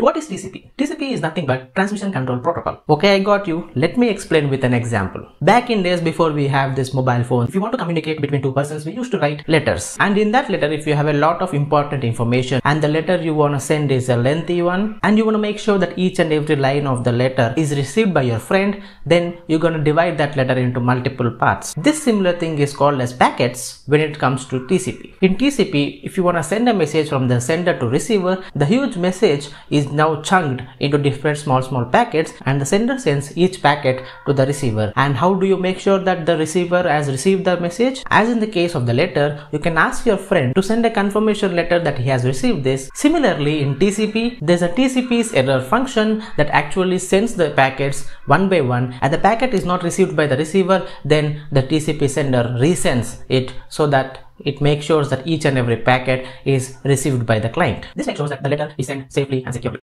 What is TCP? TCP is nothing but transmission control protocol. Okay, I got you. Let me explain with an example. Back in days before we have this mobile phone, if you want to communicate between two persons, we used to write letters. And in that letter, if you have a lot of important information and the letter you want to send is a lengthy one and you want to make sure that each and every line of the letter is received by your friend, then you're going to divide that letter into multiple parts. This similar thing is called as packets when it comes to TCP. In TCP, if you want to send a message from the sender to receiver, the huge message is is now chunked into different small small packets and the sender sends each packet to the receiver. And how do you make sure that the receiver has received the message? As in the case of the letter you can ask your friend to send a confirmation letter that he has received this. Similarly in tcp there's a tcp's error function that actually sends the packets one by one. And the packet is not received by the receiver then the tcp sender resends it so that it makes sure that each and every packet is received by the client. This makes sure that the letter is sent safely and securely.